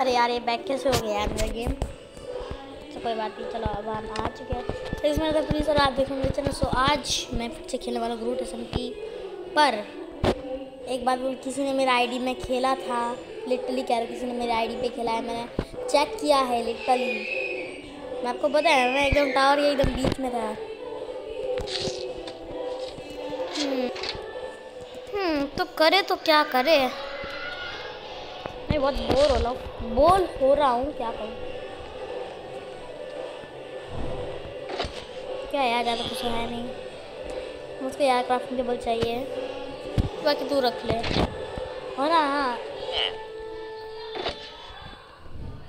अरे यार, ये बैक कैसे हो गया यार मेरा गेम तो कोई बात नहीं, चलो अब हम आ चुके हैं। इसमें तो प्लीज़ और आप देखो देखेंगे चलो सो आज मैं फिर से खेलने वाला ग्रूट एस की, पर एक बार किसी ने मेरा आईडी में खेला था। लिटरली कह रहा किसी ने मेरे आईडी पे खेला है। मैंने चेक किया है लिटरली मैं आपको है मैं एकदम टावर के एकदम बीच में था। हम्म हम्म तो करे तो क्या करे? मैं बहुत बोर हो रहा हूँ। बोर हो रहा हूँ, क्या कहूँ क्या यार, ज़्यादा कुछ है नहीं। मुझको यार क्राफ्टिंग टेबल चाहिए। बाकी तू रख ले। हो ना हाँ।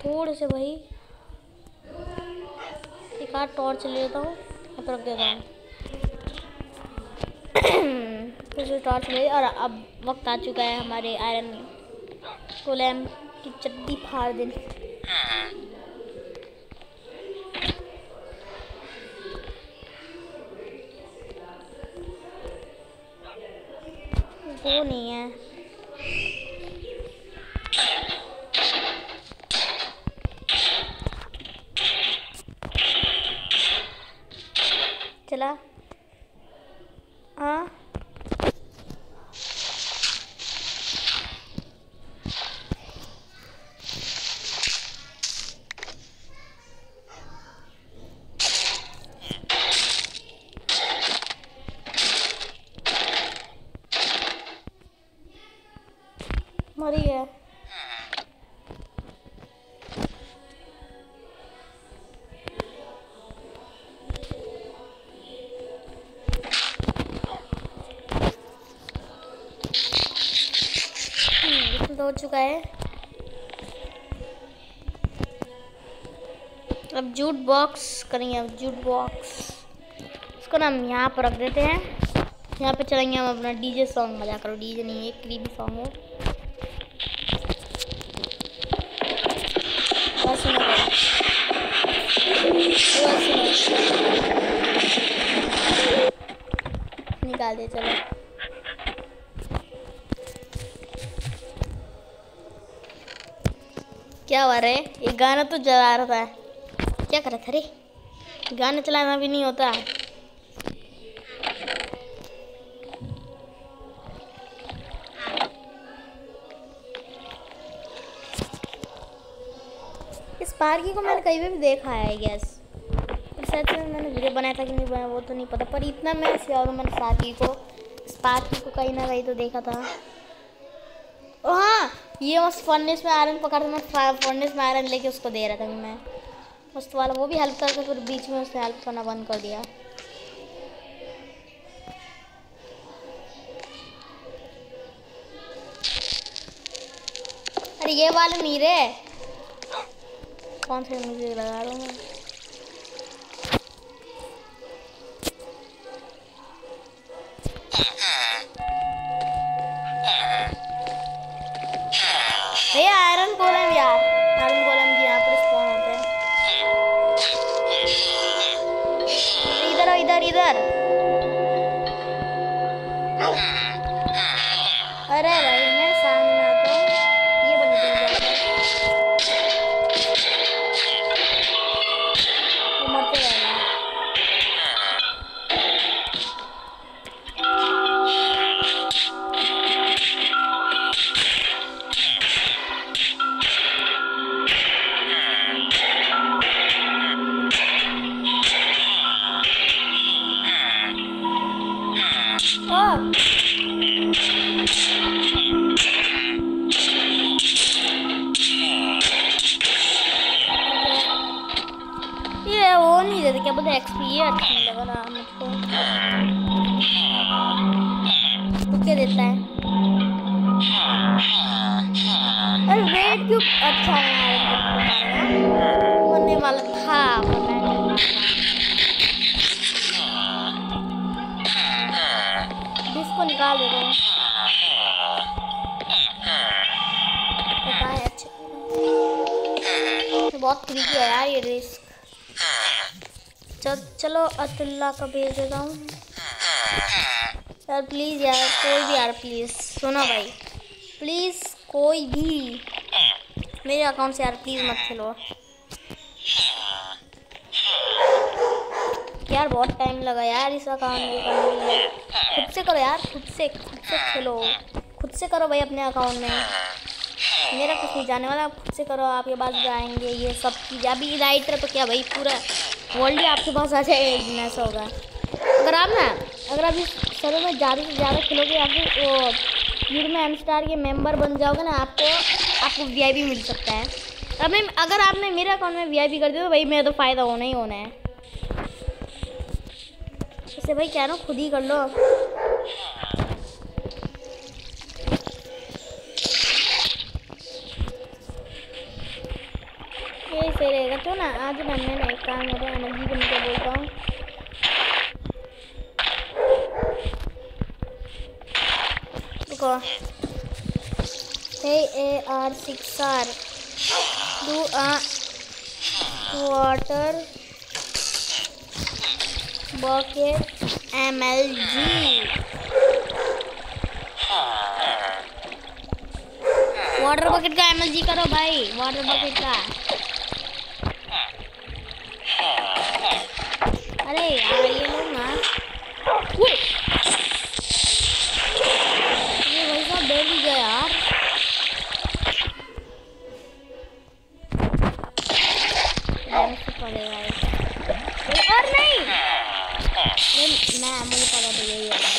थोड़े से भाई। एक आध टॉर्च लेता हूँ अब रख देता हूँ। टॉर्च ले, और अब वक्त आ चुका है हमारे आयरन कोलैम की चड्डी फाड़ देने वो नहीं है। चला। हाँ? चुका है। अब जूट बॉक्स करेंगे, अब जूट बॉक्स इसको ना हम यहाँ पर रख देते हैं। यहाँ पे चलेंगे हम अपना डीजे सॉन्ग मज़ा करो। डीजे नहीं है। क्रीबी सॉन्ग है निकाल दे, चलो। क्या हुआ रे ये गाना तो चला रहा था। क्या कर रहा था रे? गाना चलाना भी नहीं होता। इस पार्की को मैंने कहीं भी देखा है गैस सच में मैंने वीडियो बनाया था कि नहीं बनाया, वो तो नहीं पता। पर इतना मैं श्योर हूँ मैंने पार्की को। इस पार्की को कहीं ना कहीं तो देखा था। हाँ ये बस फर्नेस में आयरन पकड़ मैं फर्नेस में आयरन लेके उसको दे रहा था मैं। मस्त वाला, वो भी हेल्प करके फिर बीच में उसने हेल्प करना बंद कर दिया। अरे ये वाले नहीं रे कौन से म्यूज़िक लगा रहा हूँ मैं? भैया बहुत ट्रिकी है यार ये रिस्क चल, चलो अतुल्ला का भेज देता हूँ. यार प्लीज़ यार, कोई भी यार प्लीज़ सुनो भाई. प्लीज़ कोई भी. मेरे अकाउंट से यार प्लीज़ मत खेलो. यार बहुत टाइम लगा यार इस अकाउंट में करने लिए. खुद से करो यार, खुद से खुद से खेलो. खुद से करो भाई अपने अकाउंट में. मेरा कुछ नहीं जाने वाला, आप खुद से करो, आपके पास जाएँगे, ये सब चीज़। अभी राइटर तो क्या भाई, पूरा वर्ल्ड ही आपके पास आ जाएगा ऐसा होगा। अगर आप ना, अगर आप सर्वर में ज़्यादा से ज़्यादा खेलोगे, या फिर वो वीडियो में एम स्टार के मेंबर बन जाओगे ना, आपको आपको वीआईपी मिल सकता है। अब मैं, अगर आपने मेरे अकाउंट में वीआईपी कर दिया तो भाई मेरा तो फ़ायदा होना ही होना है। इसे भाई क्या ना, खुद ही कर लो। सही रहेगा तो ना, आज ना मैं ना एक काम हो रहा है एनर्जी को मैं बोलता हूँ। रुको। A, R, six, R. Do a water bucket MLG water bucket का एमएलजी करो भाई वाटर बकेट का अरे यार ये लोग ना ये भाई साहब भी गया यार और नहीं मैं मुझे पता तो यही होगा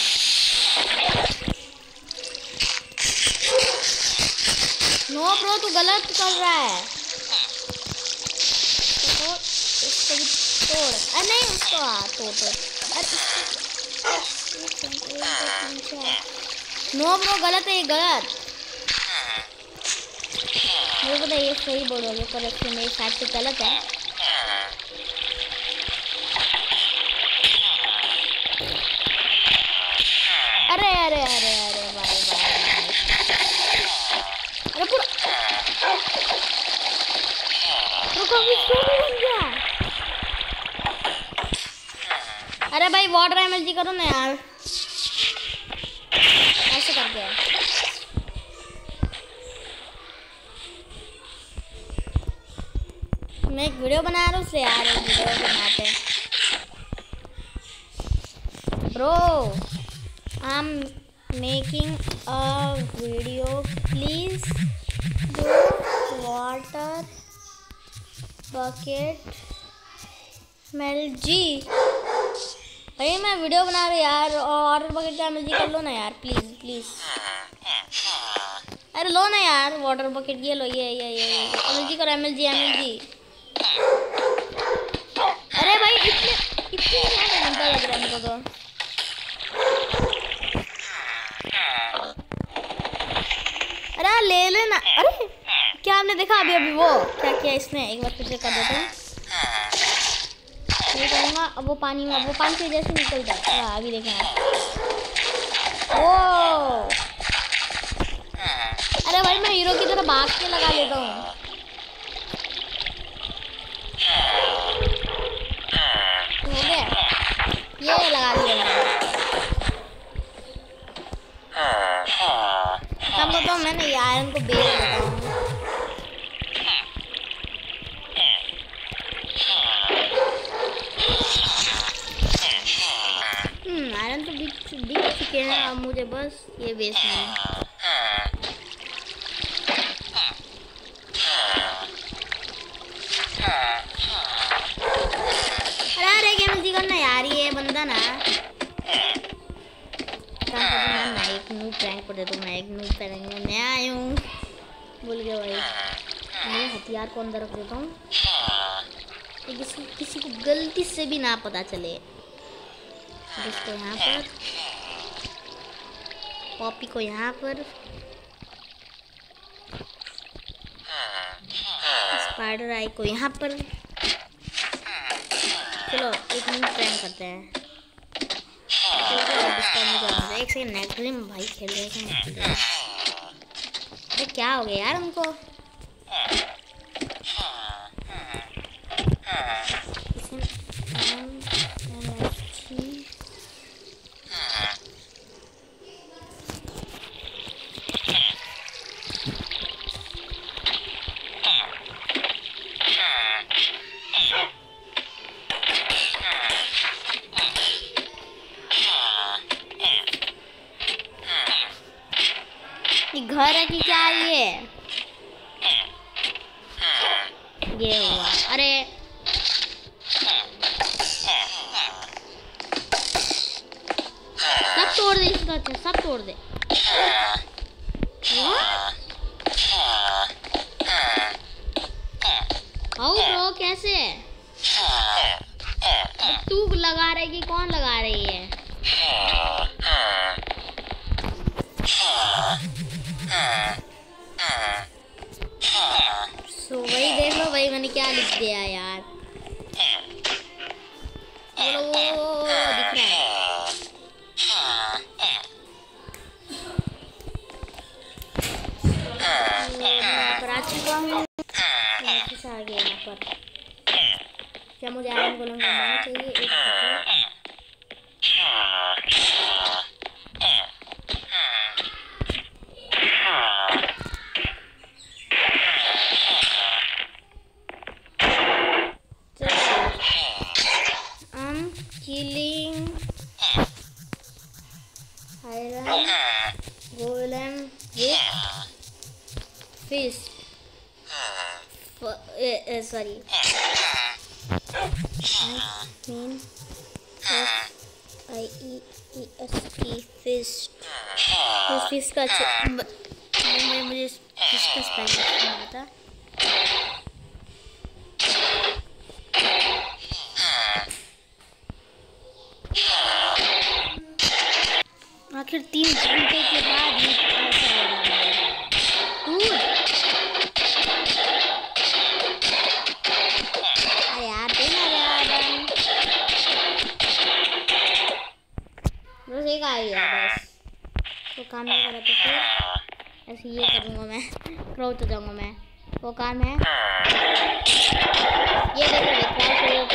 नो ब्रो तू गलत कर रहा है। तो इसको तोड़। नहीं, उसको हाँ तोड़ तोड़ नो ब्रो गलत है, ये गलत। मुझे पता ये सही बोलोगे पर एक्चुअली मेरी साइड से गलत है। अरे अरे अरे अरे, भाई भाई अरे पूरा रुको क्यों बन गया? अरे भाई वाटर एमएलजी करो ना यार। मैं एक वीडियो बना रहा हूँ, इसलिए यार एक वीडियो बनाते bro I am making a video please do water bucket. Smell जी अरे मैं वीडियो बना रही यार, और वाटर बकेट का एम कर लो ना यार प्लीज़ प्लीज़ अरे लो ना यार वाटर बकेट ये लो, ये ये ये एम एल जी करो M L G M L G अरे भाई इतने अरे ले लेना। अरे, क्या आपने देखा अभी अभी वो? क्या किया इसने? एक बार फिर कर देते हैं। करूँगा, अब वो पानी में वो पानी की वजह से निकल जाता है, अभी देखें ओ! अरे भाई, मैं हीरो की तरह भाग के लगा लेता हो गया ये लगा दिया तब तो मैंने ये आयरन को बेच देता हूँ आयरन तो बिक बिक चुके हैं अब मुझे बस ये बेचना है अरे अरे गेम जी करना यार ये बंदा ना मैं एक नू प्रैंक कर देता हूँ मैं एक नू प्रैंक में मैं आया हूँ भूल गया भाई मैं हथियार को अंदर रख देता हूँ। किसी किसी को गलती से भी ना पता चले। इसको यहाँ पर। पॉपी को यहाँ पर। स्पाइडर आई को यहाँ पर। चलो एक मिनट प्रैंक करते हैं। एक सेकंड नेट गेम भाई खेल रहे हैं। अरे क्या हो गया यार हमको? ब्रो कैसे? तू लगा रही कौन लगा रही है? सो, वही भाई मैंने क्या लिख दिया यार। Uh, uh, mean F I E E S T fish. इस फ़िश का अच्छा मुझे फ़िश का नहीं आता आखिर तीन घंटे के बाद बस एक काम नहीं तो फिर। ऐसे ये करूँगा मैं क्राउच हो जाऊँगा मैं। वो काम है। ये देखो देखो फिर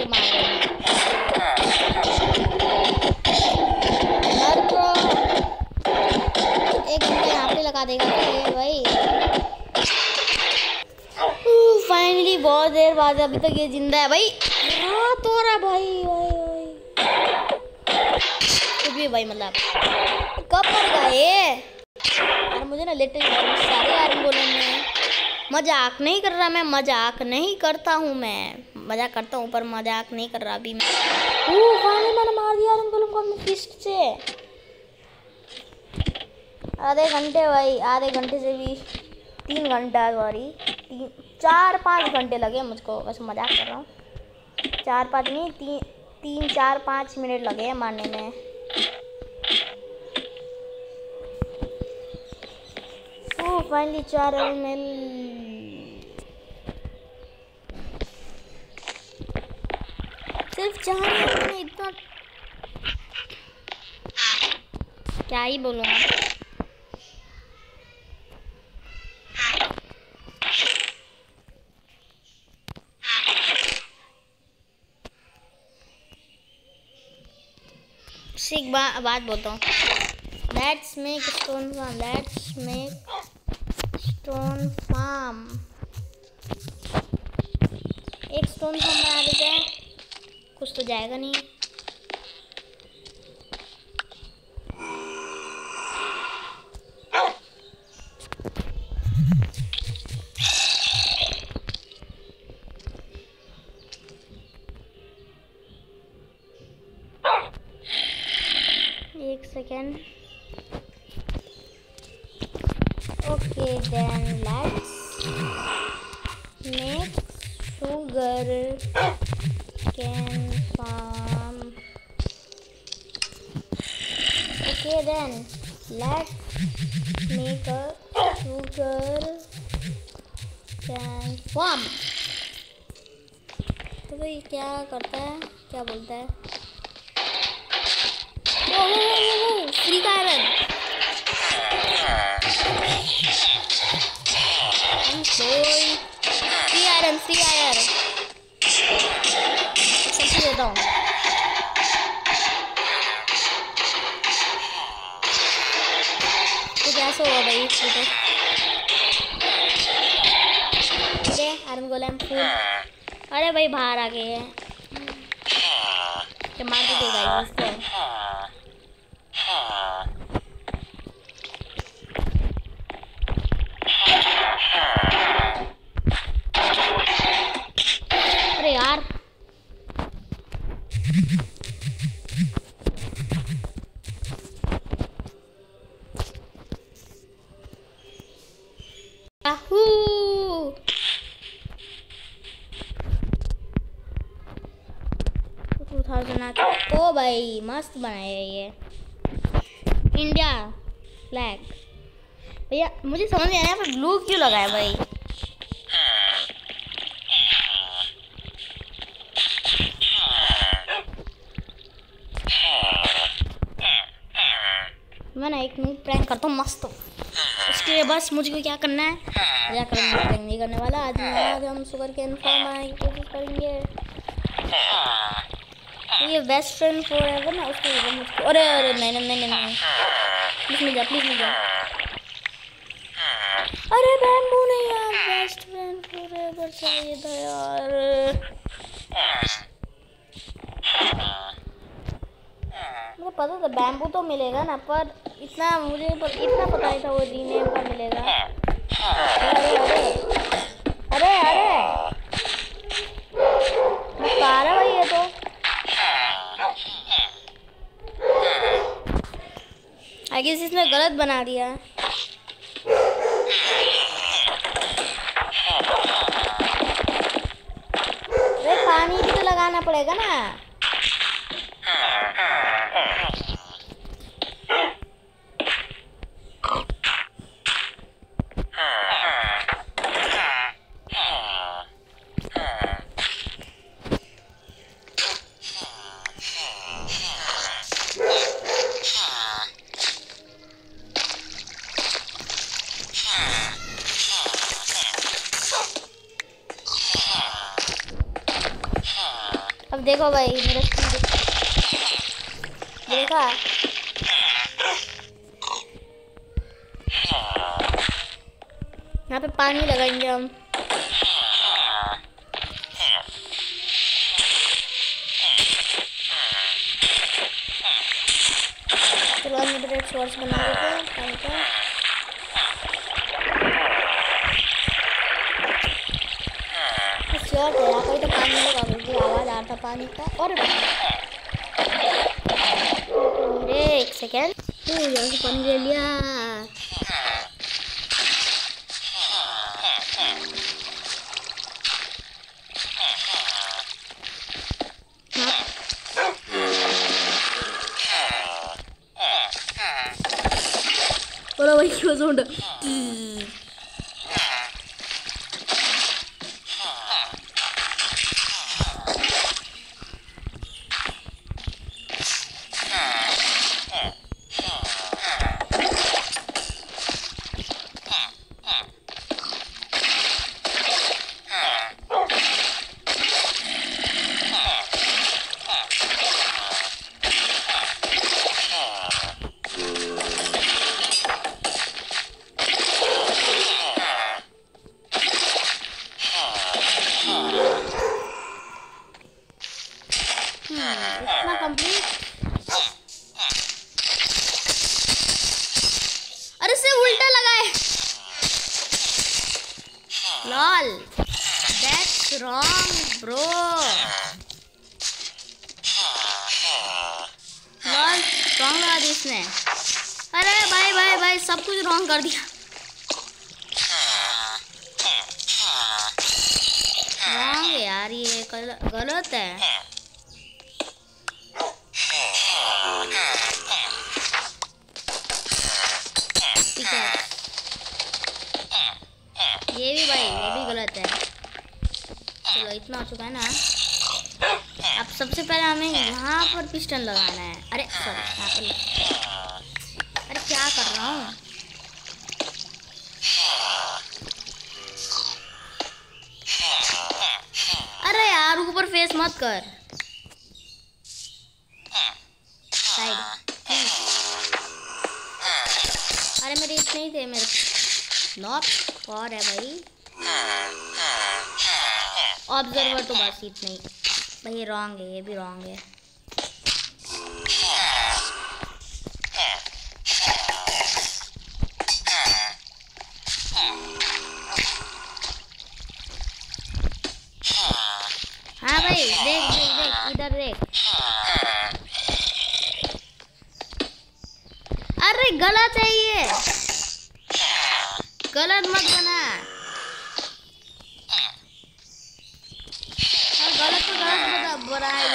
बाद अभी तक ये ज़िंदा है भाई। रात हो रहा भाई भाई भाई। कुछ भी भाई मतलब। कब मर गया ये? यार, मुझे ना बहुत सारे आयरन गोलम में मज़ाक नहीं कर रहा मैं, मज़ाक नहीं करता हूँ मैं। मज़ाक करता हूँ, पर मज़ाक नहीं कर रहा अभी मैं। मैंने मार दिया को से। आधे घंटे भाई, आधे घंटे से भी। तीन घंटा सॉरी तीन चार पाँच घंटे लगे मुझको बस मज़ाक कर रहा हूँ। चार पाँच नहीं तीन तीन, चार, पाँच मिनट लगे हैं मारने में। फाइनली चार मिल। सिर्फ़ चार इतना क्या ही बोलूँगा से एक बा, बात बोलता हूँ। Let's make stone farm let's make stone farm एक स्टोन फार्म बना देते हैं कुछ तो जाएगा नहीं। में sugar cane farm okay then let's make a sugar cane farm तो भाई, क्या करता है? क्या बोलता है? फ्री कारण हूँ तो क्या होगा भाई? तो ठीक है आर्म गोलम फूल अरे भाई, बाहर आ गए हैं। मार दे देगा ये इसको अरे यार याहू टू थाउज़ेंड ओ भाई मस्त बनाया ये। इंडिया फ्लैग भैया, मुझे समझ नहीं आया पर ब्लू क्यों लगाया भाई? मैं ना एक मिनट प्रैंक करता हूँ, मस्त। उसके लिए बस मुझे क्या करना है? क्या करना प्रैंक नहीं करने वाला। आज हम शुगर के इन्फॉर्म की कोशिश करेंगे। ये बेस्ट फ्रेंड फॉर ना उसको अरे अरे नहीं नहीं नहीं नहीं प्लीज़ मिल जा प्लीज़ मिल जा अरे बैम्बू नहीं यार बेस्ट फ्रेंड फॉर चाहिए था यार मुझे पता था बैम्बू तो मिलेगा ना, पर इतना मुझे पर इतना पता नहीं था वो रीनेम का मिलेगा। अरे अरे अरे अरे। पा रहा भाई ये तो। आई गेस इसने गलत बना दिया। है पानी भी तो लगाना पड़ेगा ना। अब देखो भाई मेरा देखा? यहाँ पे पानी लगाएँगे हम फिर बाद में डायरेक्ट सोर्स बना देते हैं पानी का श्योर था यहाँ कोई तो पानी होगा क्योंकि आवाज़ आ रहा था पानी का और अरे एक सेकेंड यहाँ से पानी ले लिया बोलो भाई क्यों साउंड इतना lol that's wrong bro lol wrong लगा दी इसने। अरे भाई भाई भाई सब कुछ रॉन्ग कर दिया। रॉन्ग यार, ये गल- गलत है। इतना हो चुका है ना। अब सबसे पहले हमें यहाँ पर पिस्टन लगाना है। अरे सॉरी अरे, क्या कर रहा हूँ? अरे यार, ऊपर फेस मत कर। अरे, मेरे इतने ही थे, मेरे नॉट और है भाई। ऑब्जर्वर तो बस इतना ही। भाई रॉन्ग है, ये भी रॉन्ग है। हाँ भाई, देख देख देख, इधर देख। अरे, गलत है ये। गलत मत बना। गलत तो है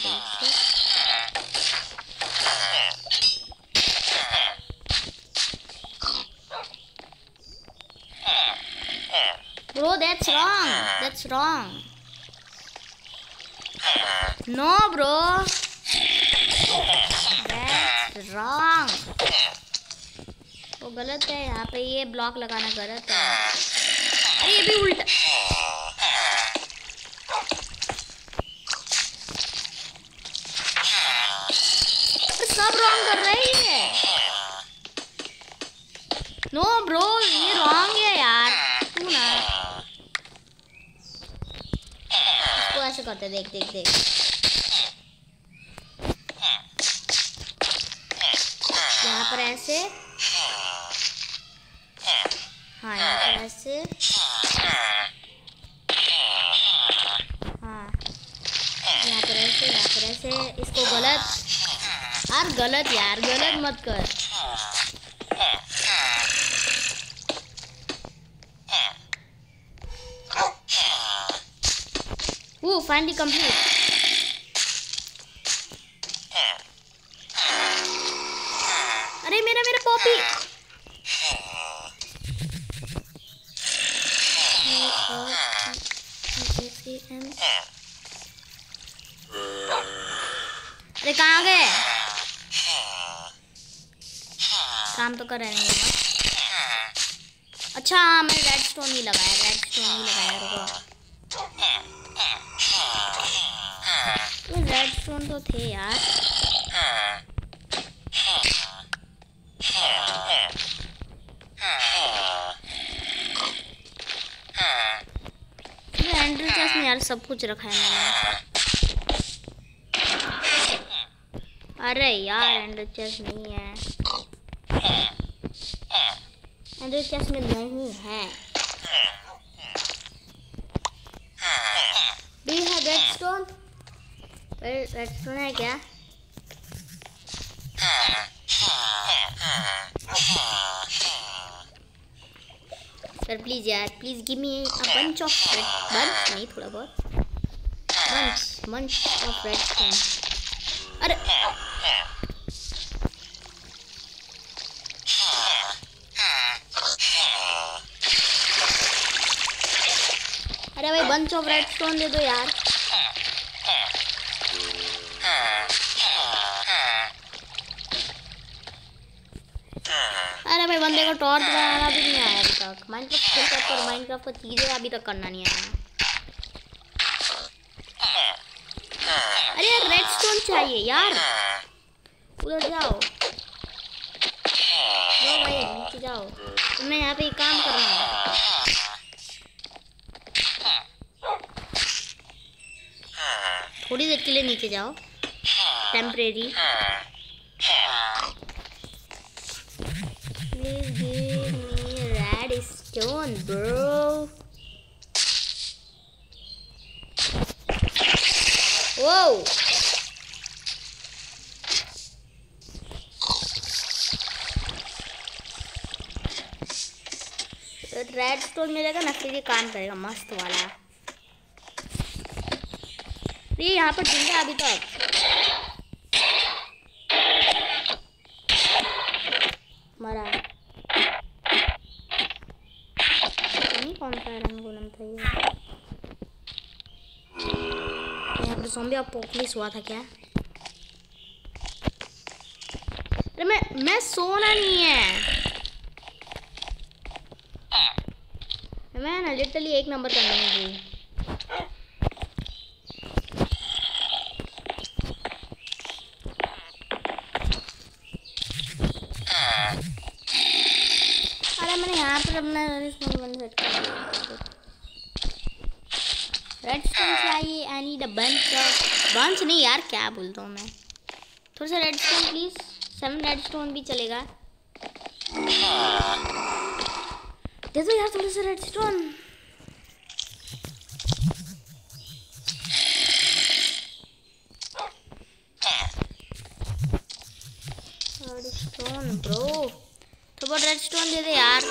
जा Bro, that's wrong. That's wrong. No, bro. That's wrong. वो गलत है यहाँ पे ये ब्लॉक लगाना गलत है ये भी उल्टा सब रॉन्ग कर रहे हैं नो ब्रो ये रॉन्ग है यार। तू ना। इसको ऐसे करते, देख देख देख। यहाँ पर ऐसे। हाँ यहाँ पर ऐसे हाँ। यहाँ पर ऐसे यहाँ पर ऐसे इसको गलत। यार गलत यार गलत मत कर। Ooh, finally complete. अरे मेरा मेरा पॉपी अरे कहाँ गए कर रहे नहीं अच्छा हाँ मैंने रेड स्टोन ही लगाया रेड स्टोन ही लगाया, रुको। रेड स्टोन तो थे यार। यार सब कुछ रखा है मैंने। अरे यार एंड्री चेस्ट नहीं है। एंड्री चेस्ट में नहीं है। भी है रेड स्टोन रेड स्टोन है क्या? सर प्लीज़ यार please give me a bunch of red bunch नहीं, थोड़ा बहुत। Bunch bunch of redstone अरे अरे भाई बंच ऑफ़ रेड स्टोन दे दो यार। अरे भाई, बंदे को टॉर्च बनाना भी नहीं आया अभी तक। माइनक्राफ्ट खेलता पर माइनक्राफ्ट को चीज़ें अभी तक करना नहीं आया। अरे यार रेड स्टोन चाहिए यार। उधर जाओ। जाओ भाई, नीचे जाओ। मैं यहाँ पे काम कर रहा हूँ। थोड़ी देर के लिए नीचे जाओ। Temporary Please give me! Redstone मिलेगा ना फिर ये काम करेगा, मस्त वाला। ये यहाँ पर ज़िंदा अभी तक मरा। नहीं, कौन सा रंग गोलम था ये? यहाँ पर zombie अपोकलिप्स हुआ था क्या? अरे मैं मैं सोना नहीं है। मैं ना लिटरली एक नंबर करने में गई अरे मैंने यहाँ पर अपना रेड बन सेट कर दिया रेड स्टोन चाहिए any the bunch of bunch नहीं यार क्या बोलता हूँ मैं? थोड़ा सा redstone please seven redstone भी चलेगा। दे दो यार थोड़ा सा रेड स्टोन स्टोन दे दे यार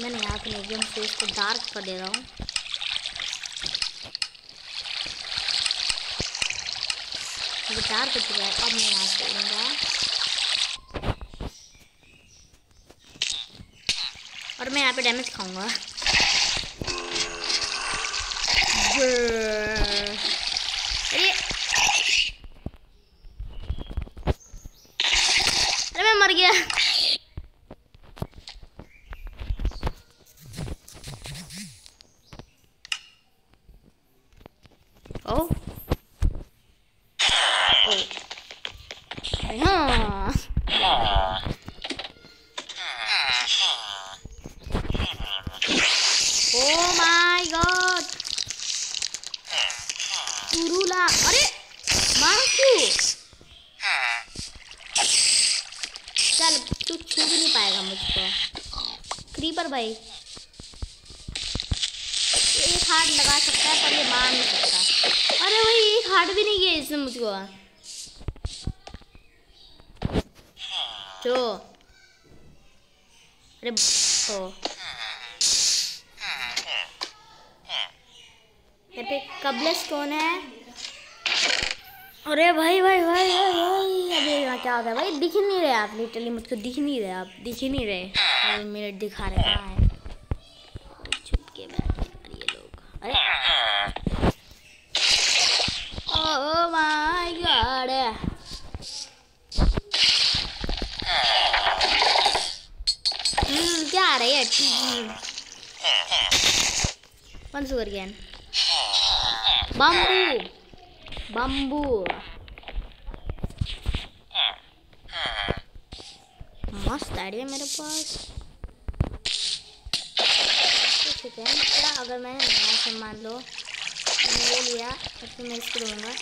मैंने यहाँ पे मीडियम से इसको डार्क कर दे रहा हूँ। डार्क कर दिया है अब मैं यहाँ लूँगा और मैं यहाँ पे डैमेज खाऊँगा अरे अरे मैं मर गया क्रीपर भाई एक हार्ट लगा सकता है पर ये मार नहीं सकता अरे भाई एक हार्ट भी नहीं किया इसने मुझको जो अरे तो। यहाँ पे कबले स्टोन है। अरे भाई भाई भाई भाई भाई, अभी यहाँ क्या होता है भाई? दिख नहीं रहे आप लिटरली मुझको दिख नहीं रहे आप, दिख ही नहीं रहे। मेरे दिखा रहे है छुप के बैठे ये लोग अरे ओह माय गॉड हम्म क्या आ रही है कौन सुगर गया बम्बू बम्बू मस्त आइडिया मेरे पास ठीक है थोड़ा अगर मैंने यहाँ से मान लो ले लिया तो फिर मैं इसको दूँगा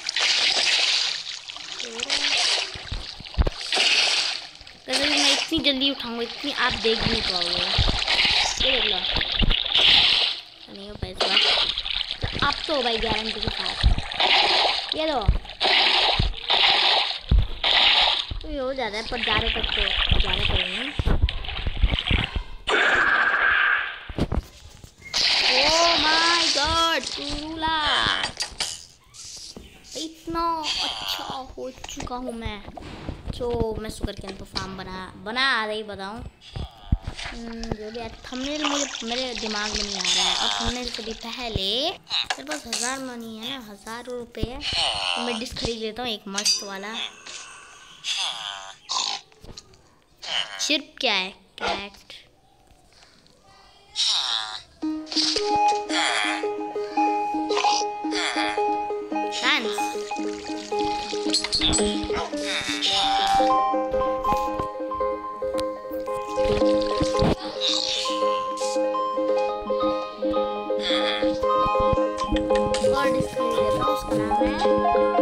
वैसे मैं इतनी जल्दी उठाऊँगा इतनी आप देख नहीं पाओगे देख लो नहीं हो पैसा तो तो भाई गारंटी के साथ। ये लो। तो ये हो जाता है, पर ज़्यादा तक तो ज़्यादा करेंगे चूला इतना अच्छा हो चुका हूँ मैं। जो मैं शुगर कैन पर फार्म बना बना आ रही, बताऊँ। जो भी थंबनेल मुझे मेरे दिमाग में नहीं आ रहा है। और थंबनेल से भी पहले, मेरे पास हज़ार मनी है ना, हज़ार रुपये तो मैं डिश खरीद लेता हूँ, एक मस्त वाला। सिर्फ़ क्या है? कैट साउंड के